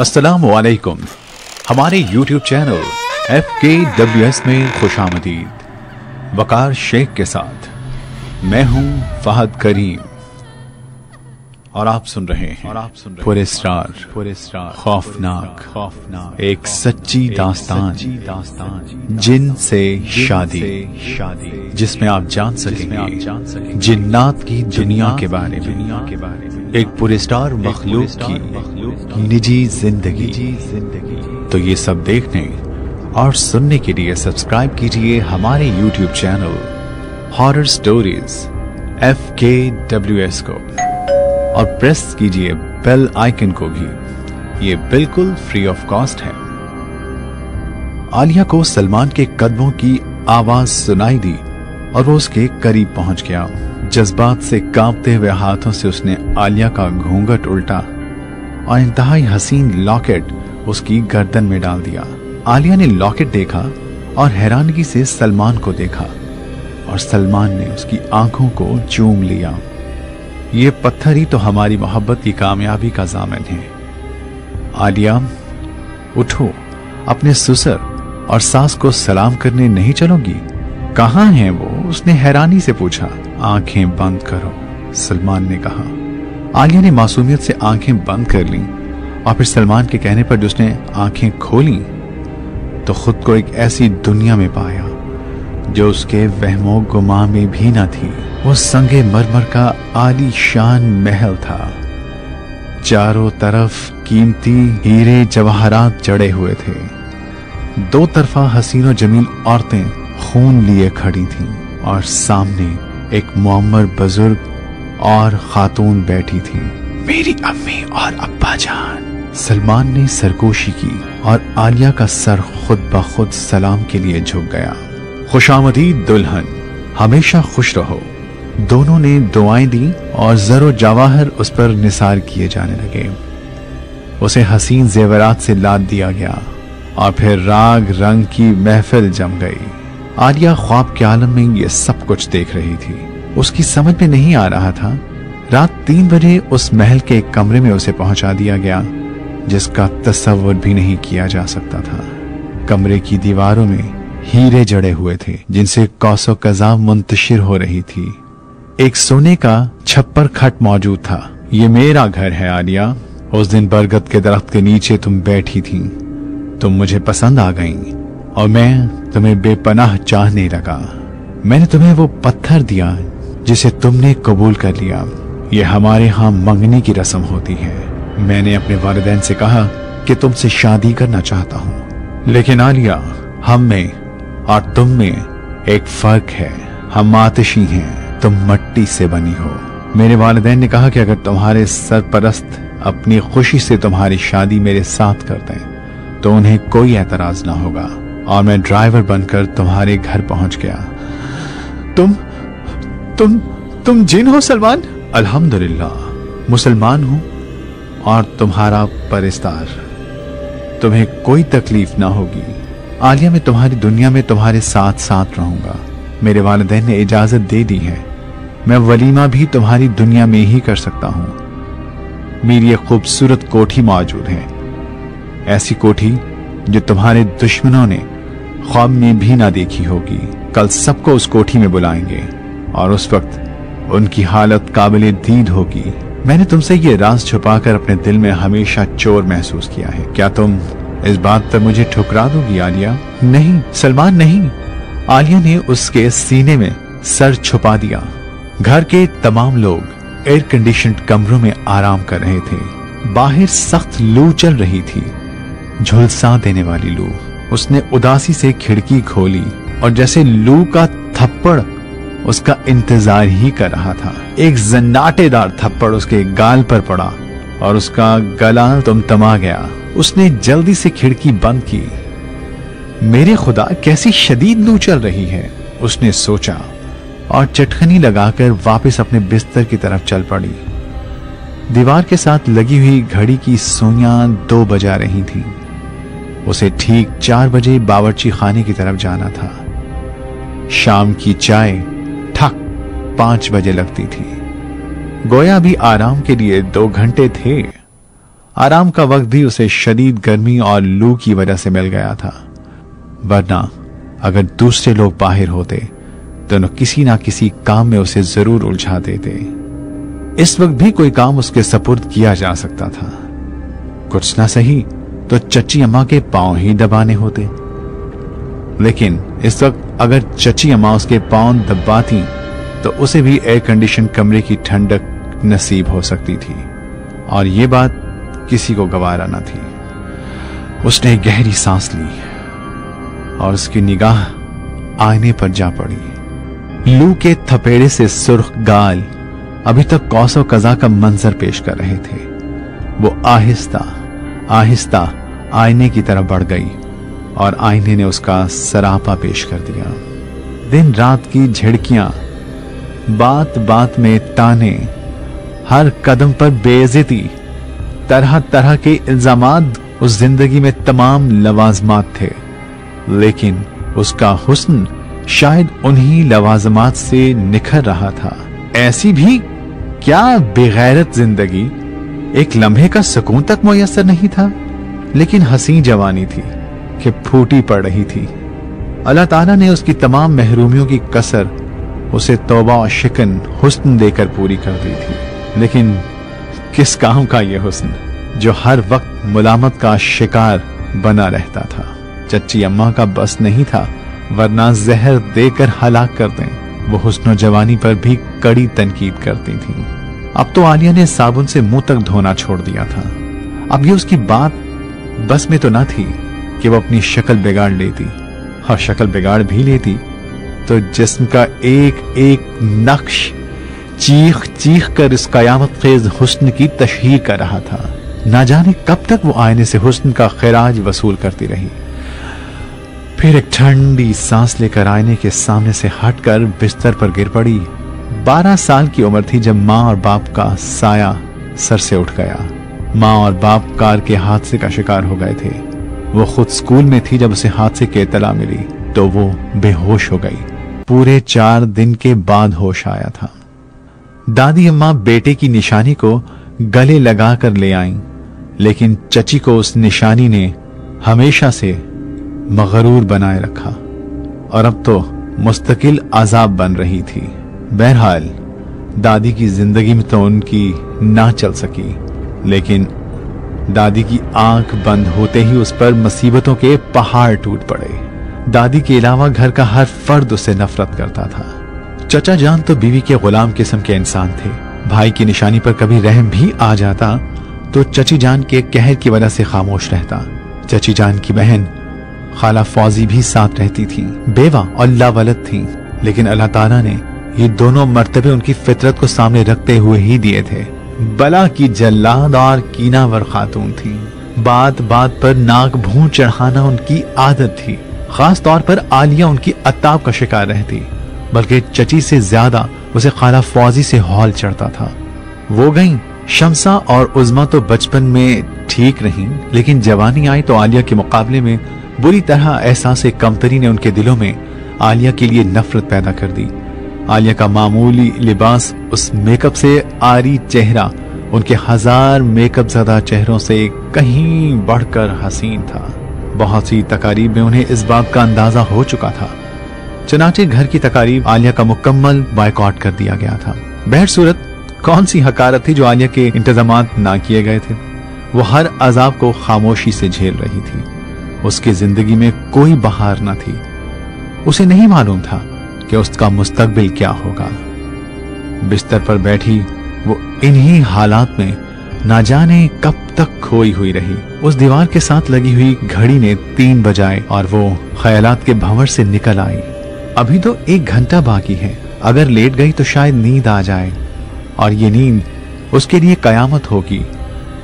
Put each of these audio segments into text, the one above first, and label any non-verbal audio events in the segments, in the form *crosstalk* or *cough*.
अस्सलाम वालेकुम हमारे YouTube channel F K W S में खुश आमदीद वकार शेख के साथ। मैं हूँ फहद करीम। और आप सुन रहे हैं और आप सुन रहे पूरे स्टार पूरे स्टार खौफनाक खौफनाक एक सच्ची दास्तान दास्तान जिन से शादी शादी जिसमें आप जान सकेंगे आप जान सकेंगे जिन्नात की दुनिया के बारे में। दुनिया के बारे में। एक पूरे स्टार मखलूक की निजी ज़िंदगी। ज़िंदगी। तो ये सब देखने और सुनने के लिए सब्सक्राइब कीजिए हमारे YouTube channel horror stories F K W S को। और प्रेस कीजिए बेल आइकन को भी। ये बिल्कुल फ्री ऑफ़ कॉस्ट है। आलिया को सलमान के कदमों की आवाज़ सुनाई दी और वो उसके करीब पहुँच गया। जज्बात से कांपते हुए हाथों से उसने आलिया का घूंघट उल्टा और इंतहाई हसीन लॉकेट उसकी गर्दन में डाल दिया। आलिया ने लॉकेट देखा और हैरानगी से सलमान को देखा और सलमान ने उसकी आँखों को चूम लिया। ये पत्थर ही तो हमारी मोहब्बत की कामयाबी का जामिन है। आलिया, उठो, अपने सुसर और सास को सलाम करने नहीं चलोगी? कहाँ हैं वो? उसने हैरानी से पूछा। आँखें बंद करो, सलमान ने कहा। आलिया ने मासूमियत से आँखें बंद कर ली और फिर सलमान के कहने पर उसने आँखें खोली तो खुद को एक ऐसी दुनिया में पाया, जो उसके वहमो गुमा में भी न थी। वो संगे मरमर का आलीशान महल था। चारों तरफ़ कीमती हीरे जवाहरात जड़े हुए थे। दो तरफा हसीनो जमील औरतें खून लिए खड़ी थीं और सामने एक मुअम्मर बुज़ुर्ग और खातून बैठी थी। मेरी अम्मी और अब्बा जान। सलमान ने सरगोशी की और आलिया का सर खुद ब खुद सलाम के लिए झुक गया। खुशामदी दुल्हन हमेशा खुश रहो। दोनों ने दुआएँ दी और जरो जवाहर उस पर निसार किए जाने लगे। उसे हसीन जेवरात से लाद दिया गया और फिर राग, रंग की महफिल जम गई। आलिया ख्वाब के आलम में यह सब कुछ देख रही थी। उसकी समझ में नहीं आ रहा था। रात तीन बजे उस महल के एक कमरे में उसे पहुँचा दिया गया, जिसका तस्वुर भी नहीं किया जा सकता था। कमरे की दीवारों में हीरे जड़े हुए थे, जिनसे कौसो कजा मुंतशिर हो रही थी। एक सोने का छप्पर खट मौजूद था। ये मेरा घर है, आलिया। उस दिन बरगद के दरख्त के नीचे तुम बैठी थी। तुम मुझे पसंद आ गई और मैं तुम्हें बेपनाह चाहने लगा। मैंने तुम्हें वो पत्थर दिया जिसे तुमने कबूल कर लिया। ये हमारे यहाँ मंगनी की रस्म होती है। मैंने अपने वालदेन से कहा कि तुमसे शादी करना चाहता हूँ। लेकिन आलिया, हम में और तुम में एक फ़र्क है। हम आतिशी हैं। तुम मट्टी से बनी हो। मेरे वालदेन ने कहा कि अगर तुम्हारे सरपरस्त अपनी खुशी से तुम्हारी शादी मेरे साथ कर दें तो उन्हें कोई एतराज़ ना होगा। और मैं ड्राइवर बनकर तुम्हारे घर पहुँच गया। तुम तुम तुम जिन हो, सलमान? अल्हम्दुलिल्लाह, मुसलमान हूँ और तुम्हारा परिस्तार। तुम्हें कोई तकलीफ़ ना होगी। आलिया, मैं तुम्हारी दुनिया में तुम्हारे साथ साथ रहूँगा। मेरे वालदेन ने इजाज़त दे दी है। मैं वलीमा भी तुम्हारी दुनिया में ही कर सकता हूँ। मेरी एक खूबसूरत कोठी मौजूद है। ऐसी कोठी जो तुम्हारे दुश्मनों ने ख्वाब में भी ना देखी होगी। कल सबको उस कोठी में बुलाएँगे और उस वक्त उनकी हालत काबिल दीद होगी। मैंने तुमसे ये राज छुपाकर अपने दिल में हमेशा चोर महसूस किया है। क्या तुम इस बात पर मुझे ठुकरा दोगी, आलिया? नहीं, सलमान नहीं। आलिया ने उसके सीने में सर छुपा दिया। घर के तमाम लोग एयर कंडीशन कमरों में आराम कर रहे थे। बाहर सख्त लू चल रही थी। झुलसा देने वाली लू। उसने उदासी से खिड़की खोली और जैसे लू का थप्पड़ उसका इंतज़ार ही कर रहा था। एक जन्नाटेदार थप्पड़ उसके गाल पर पड़ा और उसका गला तुम तमा गया। उसने जल्दी से खिड़की बंद की। मेरे खुदा, कैसी शदीद लू चल रही है? उसने सोचा। और चटखनी लगाकर वापस अपने बिस्तर की तरफ़ चल पड़ी। दीवार के साथ लगी हुई घड़ी की सुइयाँ दो बजा रही थी। उसे ठीक चार बजे बावर्ची खाने की तरफ़ जाना था। शाम की चाय ठक पाँच बजे लगती थी। गोया भी आराम के लिए दो घंटे थे। आराम का वक्त भी उसे शदीद गर्मी और लू की वजह से मिल गया था। वरना अगर दूसरे लोग बाहर होते तो न किसी ना किसी काम में उसे ज़रूर उलझा देते। इस वक्त भी कोई काम उसके सपुर्द किया जा सकता था। कुछ ना सही तो चची अम्मा के पाँव ही दबाने होते। लेकिन इस वक्त अगर चची अम्मा उसके पाँव दबाती तो उसे भी एयर कंडीशन कमरे की ठंडक नसीब हो सकती थी। और ये बात किसी को गवारा न थी। उसने गहरी सांस ली और उसकी निगाह आईने पर जा पड़ी। लू के थपेड़े से सुर्ख गाल अभी तक कौसो कजा का मंजर पेश कर रहे थे। वो आहिस्ता आहिस्ता आईने की तरफ़ बढ़ गई और आईने ने उसका सरापा पेश कर दिया। दिन रात की झिड़कियाँ, बात बात में ताने, हर कदम पर बेइज्जती तरह तरह के इल्ज़ाम उस ज़िंदगी में तमाम लवाजमात थे। लेकिन उसका हुस्न शायद उन्हीं लवाजमात से निखर रहा था। ऐसी भी क्या बेगैरत ज़िंदगी? एक लम्हे का सुकून तक मुयसर नहीं था, लेकिन हसी जवानी थी कि फूटी पड़ रही थी। अल्लाह ताला ने उसकी तमाम महरूमियों की कसर, उसे तोबा और शिकन, हुस्न देकर पूरी कर दी थी। लेकिन किस काम का यह हुस्न, जो हर वक्त मुलामत का शिकार बना रहता था? चच्ची अम्मा का बस नहीं था। वरना जहर देकर हलाक कर दें। वो हुस्न जवानी पर भी कड़ी तनकीद करती थी। अब तो आलिया ने साबुन से मुँह तक धोना छोड़ दिया था। अब ये उसकी बात बस में तो ना थी कि वो अपनी शक्ल बिगाड़ लेती। और शक्ल बिगाड़ भी लेती। तो जिस्म का एक एक नक्श चीख चीख कर इस कयामत खेज हुस्न की तशहीर कर रहा था। ना जाने कब तक वो आईने से हुस्न का खराज वसूल करती रही। फिर एक ठंडी सांस लेकर आईने के सामने से हटकर बिस्तर पर गिर पड़ी। बारह साल की उम्र थी जब माँ और बाप का साया सर से उठ गया। माँ और बाप कार के हादसे का शिकार हो गए थे। वो खुद स्कूल में थी जब उसे हादसे की इतला मिली तो वो बेहोश हो गई। पूरे चार दिन के बाद होश आया था। दादी अम्मा बेटे की निशानी को गले लगा कर ले आई, लेकिन चची को उस निशानी ने हमेशा से मगरूर बनाए रखा। और अब तो मुस्तकिल आजाब बन रही थी। बहरहाल, दादी की ज़िंदगी में तो उनकी ना चल सकी, लेकिन दादी की आँख बंद होते ही उस पर मुसीबतों के पहाड़ टूट पड़े। दादी के अलावा घर का हर फर्द उसे नफरत करता था। चचा जान तो बीवी के गुलाम किस्म के इंसान थे। भाई की निशानी पर कभी रहम भी आ जाता तो चची जान के कहर की वजह से खामोश रहता। चची जान की बहन खाला फौजी भी साथ रहती थी। बेवा और लावलत थी। लेकिन अल्लाह ताला ने ये दोनों मरतबे उनकी फितरत को सामने रखते हुए ही दिए थे। बला की जल्लाद और कीनावर खातून थी। बात बात पर नाक भूं चढ़ाना उनकी आदत थी। खास तौर पर आलिया उनकी अताब का शिकार रहती। बल्कि चची से ज़्यादा उसे खाला फौजी से हॉल चढ़ता था। वो गई, शमसा और उजमा तो बचपन में ठीक रही, लेकिन जवानी आई तो आलिया के मुकाबले में बुरी तरह एहसास कमतरी ने उनके दिलों में आलिया के लिए नफरत पैदा कर दी। आलिया का मामूली लिबास उस मेकअप से आरी चेहरा, उनके हज़ार मेकअप ज़्यादा चेहरों से कहीं बढ़कर हसीन था। बहुत सी तकारीब में उन्हें इस बात का अंदाज़ा हो चुका था। चनाचे घर की तकारीब आलिया का मुकम्मल बायकॉट कर दिया गया था। बहर सूरत कौन सी हकारत थी जो आलिया के इंतज़ाम ना किए गए थे? वो हर अजाब को खामोशी से झेल रही थी। उसकी ज़िंदगी में कोई बहार न थी। उसे नहीं मालूम था कि उसका मुस्तकबिल क्या होगा। बिस्तर पर बैठी वो इन्हीं हालात में ना जाने कब तक खोई हुई रही। उस दीवार के साथ लगी हुई घड़ी ने तीन बजाए और वो ख्यालात के भंवर से निकल आई। अभी तो एक घंटा बाकी है। अगर लेट गई तो शायद नींद आ जाए और ये नींद उसके लिए कयामत होगी।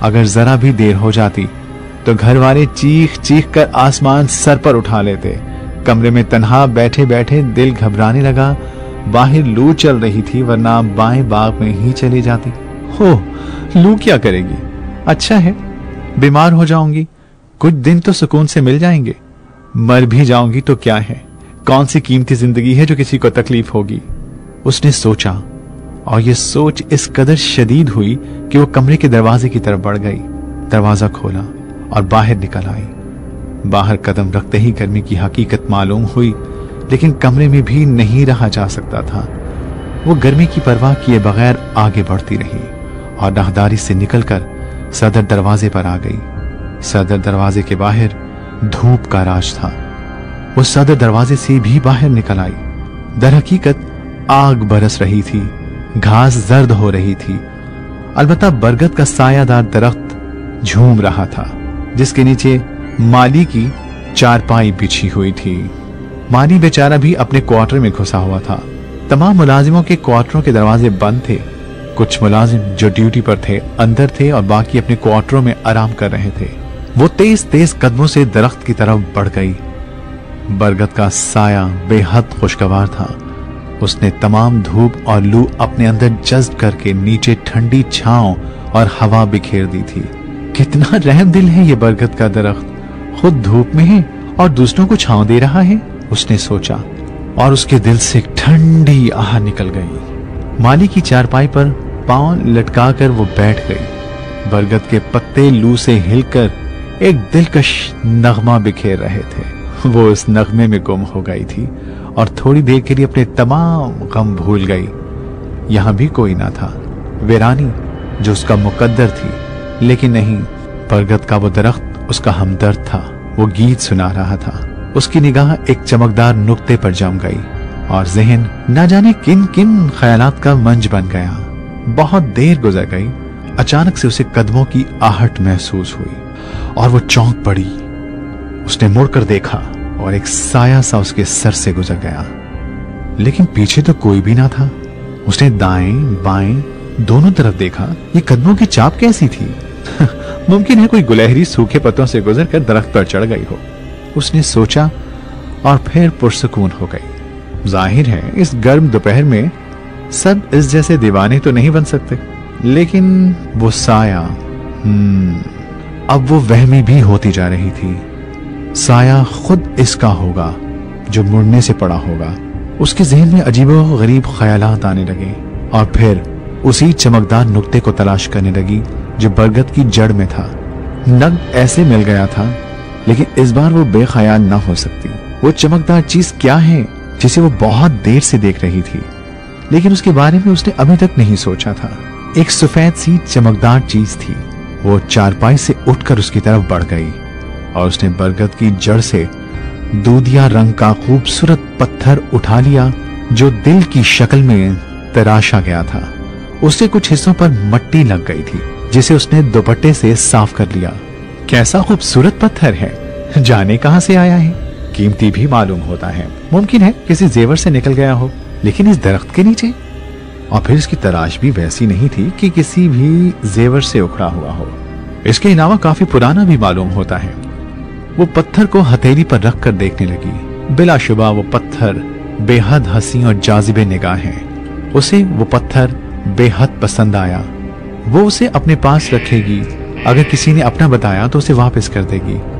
अगर जरा भी देर हो जाती तो घर वाले चीख चीख कर आसमान सर पर उठा लेते। कमरे में तनहा बैठे बैठे दिल घबराने लगा। बाहर लू चल रही थी, वरना बाएँ बाग में ही चली जाती। हो, लू क्या करेगी? अच्छा है, बीमार हो जाऊँगी। कुछ दिन तो सुकून से मिल जाएँगे। मर भी जाऊँगी तो क्या है? कौन सी कीमती ज़िंदगी है जो किसी को तकलीफ़ होगी? उसने सोचा, और यह सोच इस कदर शदीद हुई कि वो कमरे के दरवाजे की तरफ़ बढ़ गई। दरवाज़ा खोला। और बाहर निकल आई। बाहर कदम रखते ही गर्मी की हकीकत मालूम हुई, लेकिन कमरे में भी नहीं रहा जा सकता था। वो गर्मी की परवाह किए बगैर आगे बढ़ती रही और राहदारी से निकलकर सदर दरवाजे पर आ गई। सदर दरवाजे के बाहर धूप का राज था। वो सदर दरवाजे से भी बाहर निकल आई। दर हकीकत आग बरस रही थी, घास जर्द हो रही थी। अलबत्ता बरगद का सायादार दरख्त झूम रहा था। जिसके नीचे माली की चारपाई बिछी हुई थी। माली बेचारा भी अपने क्वार्टर में घुसा हुआ था। तमाम मुलाजिमों के क्वार्टरों के दरवाजे बंद थे। कुछ मुलाजिम जो ड्यूटी पर थे, अंदर थे और बाकी अपने क्वार्टरों में आराम कर रहे थे। वो तेज तेज कदमों से दरख्त की तरफ़ बढ़ गई। बरगद का साया बेहद खुशगवार था। उसने तमाम धूप और लू अपने अंदर जज्ब करके नीचे ठंडी छांव और हवा बिखेर दी थी। कितना रहम दिल है ये बरगद का दरख्त। खुद धूप में है और दूसरों को छांव दे रहा है, उसने सोचा। और उसके दिल से ठंडी आह निकल गई। माली की चारपाई पर पाँव लटकाकर वो बैठ गई। बरगद के पत्ते लू से हिलकर एक दिलकश नगमा बिखेर रहे थे। वो उस नगमे में गुम हो गई थी और थोड़ी देर के लिए अपने तमाम गम भूल गई। यहाँ भी कोई ना था। वीरानी जो उसका मुकद्दर थी लेकिन नहीं बरगद का वो दरख्त, उसका हमदर्द था। वो गीत सुना रहा था। उसकी निगाह एक चमकदार नुक्ते पर जम गई और जहन न जाने किन किन ख्यालात का मंच बन गया। बहुत देर गुजर गई। अचानक से उसे कदमों की आहट महसूस हुई और वो चौंक पड़ी। उसने मुड़कर देखा और एक साया सा उसके सर से गुजर गया। लेकिन पीछे तो कोई भी ना था। उसने दाएँ, बाएँ, दोनों तरफ़ देखा, ये कदमों की चाप कैसी थी? *laughs* मुमकिन है कोई गुलहरी सूखे पत्तों से गुजर कर दरख्त पर चढ़ गई हो। उसने सोचा और फिर पुरसकून हो गई। ज़ाहिर है इस गर्म दोपहर में सब इस जैसे दीवाने तो नहीं बन सकते। लेकिन वो साया हम्म, अब वो वहमी भी होती जा रही थी। साया खुद इसका होगा जो मुड़ने से पड़ा होगा। उसके जहन में अजीबो गरीब ख्याल आने लगे और फिर उसी चमकदार नुक्ते को तलाश करने लगी। जो बरगद की जड़ में था। नग ऐसे मिल गया था, लेकिन इस बार वो बेख्याल ना हो सकती। वो चमकदार चीज़ क्या है, जिसे वो बहुत देर से देख रही थी। लेकिन उसके बारे में उसने अभी तक नहीं सोचा था। एक सफ़ेद सी चमकदार चीज़ थी। वो चारपाई से उठकर उसकी तरफ़ बढ़ गई और उसने बरगद की जड़ से दूधिया रंग का खूबसूरत पत्थर उठा लिया, जो दिल की शक्ल में तराशा गया था। उससे कुछ हिस्सों पर मट्टी लग गई थी। जिसे उसने दुपट्टे से साफ़ कर लिया। कैसा खूबसूरत पत्थर है। जाने कहाँ से आया है? कीमती भी मालूम होता है। मुमकिन है किसी जेवर से निकल गया हो, लेकिन इस दरख्त के नीचे। और फिर इसकी तराश भी वैसी नहीं थी कि किसी भी जेवर से उखड़ा हुआ हो। इसके अलावा काफ़ी पुराना भी मालूम होता है। वो पत्थर को हथेली पर रख कर देखने लगी। बिलाशुबा वो पत्थर बेहद हसी और जाजिबे निगाह है। उसे वो पत्थर बेहद पसंद आया। वो उसे अपने पास रखेगी। अगर किसी ने अपना बताया तो उसे वापस कर देगी।